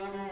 Mm-hmm.